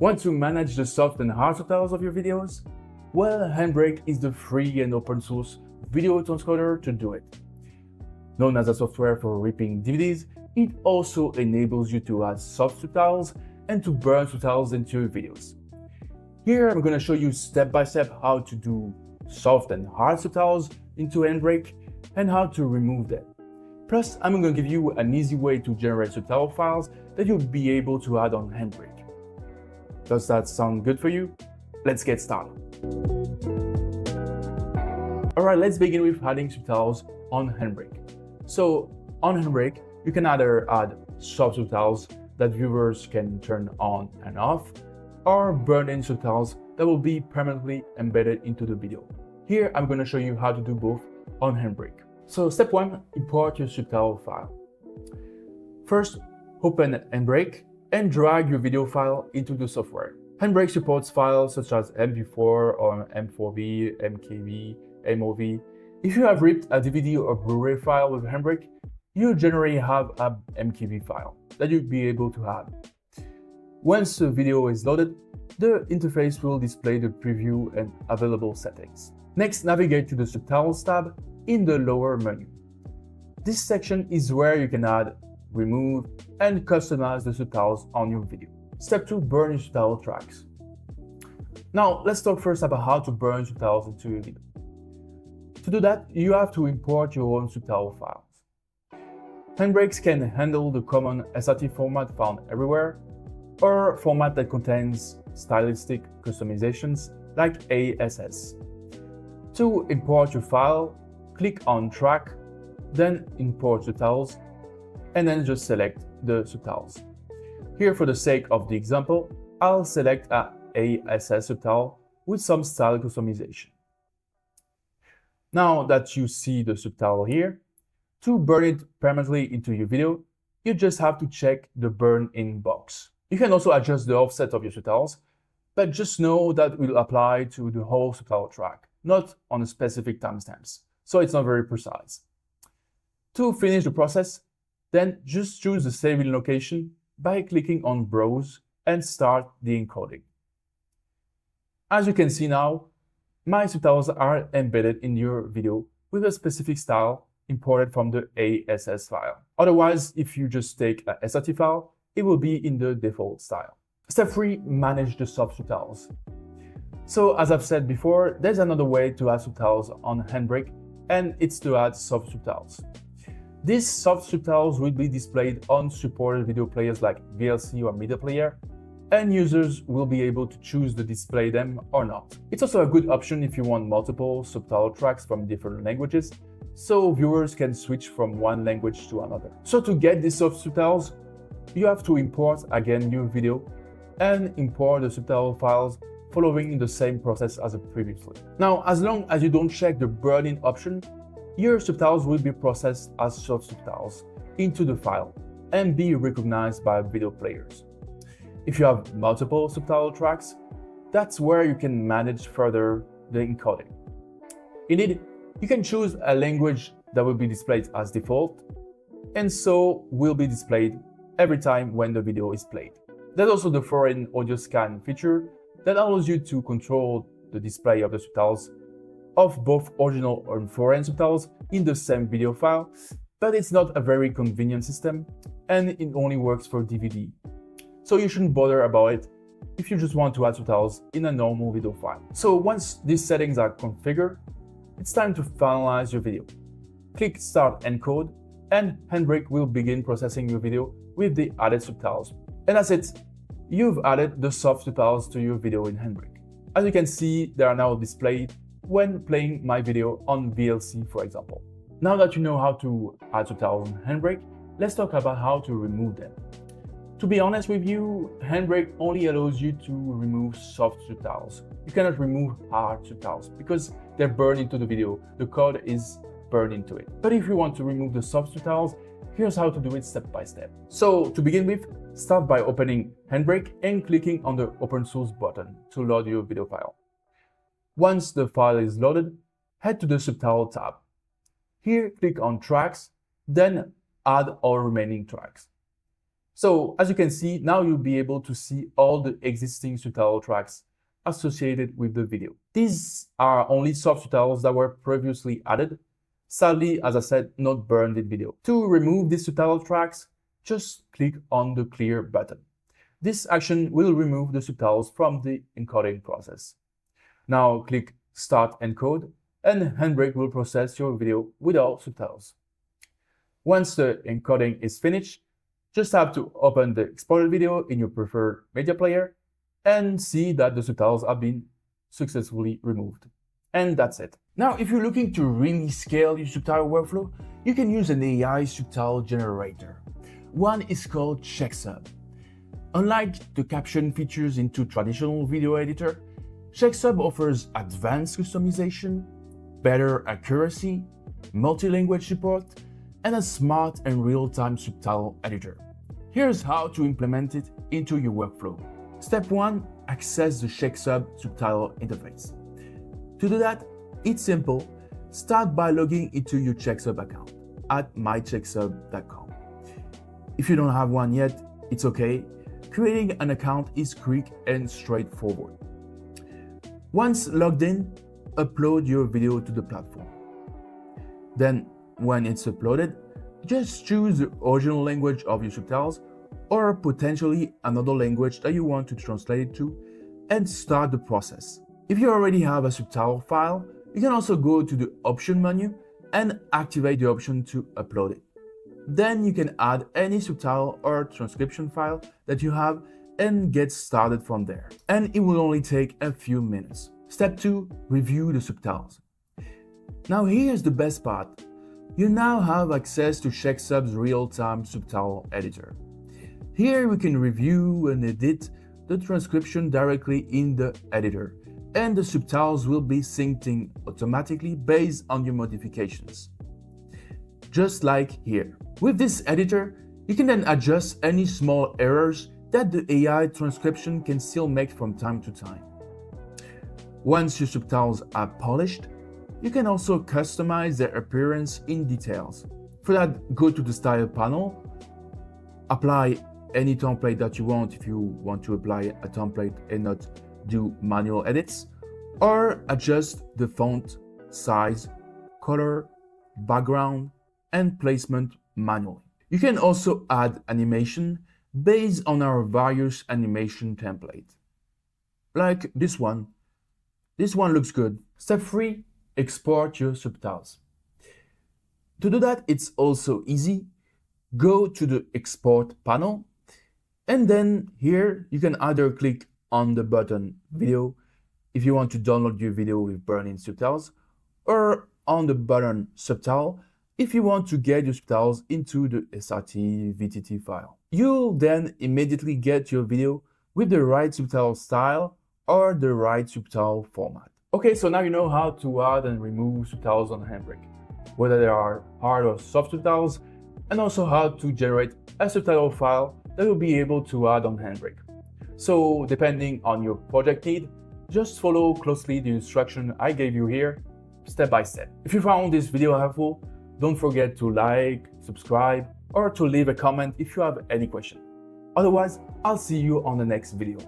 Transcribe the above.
Want to manage the soft and hard subtitles of your videos? Well, Handbrake is the free and open source video transcoder to do it. Known as a software for ripping DVDs, it also enables you to add soft subtitles and to burn subtitles into your videos. Here I'm going to show you step by step how to do soft and hard subtitles into Handbrake and how to remove them. Plus, I'm going to give you an easy way to generate subtitle files that you'll be able to add on Handbrake. Does that sound good for you? Let's get started. Alright, let's begin with adding subtitles on Handbrake. So on Handbrake, you can either add subtitles that viewers can turn on and off, or burn-in subtitles that will be permanently embedded into the video. Here, I'm going to show you how to do both on Handbrake. So step one, import your subtitle file. First, open Handbrake and drag your video file into the software. Handbrake supports files such as MP4 or M4V, MKV, MOV. If you have ripped a DVD or Blu-ray file with Handbrake, you generally have a MKV file that you'll be able to add. Once the video is loaded, the interface will display the preview and available settings. Next, navigate to the Subtitles tab in the lower menu. This section is where you can add, remove, and customize the subtitles on your video. Step 2. Burn subtitle tracks. Now, let's talk first about how to burn subtitles into your video. To do that, you have to import your own subtitle files. Handbrakes can handle the common SRT format found everywhere, or format that contains stylistic customizations like ASS. To import your file, click on track, then import subtitles, and then just select the subtitles. Here for the sake of the example, I'll select a ASS subtitle with some style customization. Now that you see the subtitle here, to burn it permanently into your video, you just have to check the burn in box. You can also adjust the offset of your subtitles, but just know that will apply to the whole subtitle track, not on specific timestamps so it's not very precise. To finish the process, then just choose the saving location by clicking on Browse and start the encoding. As you can see now, my subtitles are embedded in your video with a specific style imported from the ASS file. Otherwise, if you just take a SRT file, it will be in the default style. Step 3. Manage the subtitles. So as I've said before, there's another way to add subtitles on Handbrake and it's to add subtitles. These soft subtitles will be displayed on supported video players like VLC or Media Player, and users will be able to choose to display them or not. It's also a good option if you want multiple subtitle tracks from different languages, so viewers can switch from one language to another. So to get these soft subtitles, you have to import again your video and import the subtitle files following the same process as previously. Now, as long as you don't check the burn-in option, your subtitles will be processed as soft subtitles into the file and be recognized by video players. If you have multiple subtitle tracks, that's where you can manage further the encoding. Indeed, you can choose a language that will be displayed as default, and so will be displayed every time when the video is played. There's also the foreign audio scan feature that allows you to control the display of the subtitles of both original and foreign subtitles in the same video file, but it's not a very convenient system and it only works for DVD. So you shouldn't bother about it if you just want to add subtitles in a normal video file. So once these settings are configured, it's time to finalize your video. Click Start Encode and Handbrake will begin processing your video with the added subtitles. And that's it. You've added the soft subtitles to your video in Handbrake. As you can see, they are now displayed when playing my video on VLC, for example. Now that you know how to add subtitles in Handbrake, let's talk about how to remove them. To be honest with you, Handbrake only allows you to remove soft subtitles. You cannot remove hard subtitles because they're burned into the video. The code is burned into it. But if you want to remove the soft subtitles, here's how to do it step by step. So to begin with, Start by opening Handbrake and clicking on the Open Source button to load your video file. Once the file is loaded, head to the Subtitle tab. Here, click on Tracks, then Add all remaining tracks. So as you can see, now you'll be able to see all the existing subtitle tracks associated with the video. These are only subtitles that were previously added. Sadly, as I said, not burned in video. To remove these subtitle tracks, just click on the clear button. This action will remove the subtitles from the encoding process. Now click Start Encode and Handbrake will process your video without subtitles. Once the encoding is finished, just have to open the exported video in your preferred media player and see that the subtitles have been successfully removed. And that's it. Now, if you're looking to really scale your subtitle workflow, you can use an AI subtitle generator. One is called Checksub. Unlike the caption features into traditional video editor, Checksub offers advanced customization, better accuracy, multi-language support, and a smart and real-time subtitle editor. Here's how to implement it into your workflow. Step 1. Access the Checksub subtitle interface. To do that, it's simple. Start by logging into your Checksub account at mychecksub.com. If you don't have one yet, it's okay. Creating an account is quick and straightforward. Once logged in, upload your video to the platform. Then, when it's uploaded, just choose the original language of your subtitles or potentially another language that you want to translate it to and start the process. If you already have a subtitle file, you can also go to the option menu and activate the option to upload it. Then you can add any subtitle or transcription file that you have and get started from there. And it will only take a few minutes. Step 2. Review the subtitles. Now here's the best part. You now have access to Checksub's real-time subtitle editor. Here we can review and edit the transcription directly in the editor, and the subtitles will be synced in automatically based on your modifications. Just like here. With this editor, you can then adjust any small errors that the AI transcription can still make from time to time. Once your subtitles are polished, you can also customize their appearance in details. For that, go to the Style panel, apply any template that you want if you want to apply a template and not do manual edits, or adjust the font, size, color, background, and placement manually. You can also add animation based on our various animation template. Like this one. This one looks good. Step 3 export your subtitles. To do that, it's also easy. Go to the export panel and then here you can either click on the button video if you want to download your video with burn-in subtitles or on the button subtitle if you want to get your subtitles into the SRT VTT file. You'll then immediately get your video with the right subtitle style or the right subtitle format. Okay, so now you know how to add and remove subtitles on Handbrake, whether they are hard or soft subtitles, and also how to generate a subtitle file that you'll be able to add on Handbrake. So depending on your project need, just follow closely the instruction I gave you here, step by step. If you found this video helpful, don't forget to like, subscribe, or to leave a comment if you have any question. Otherwise, I'll see you on the next video.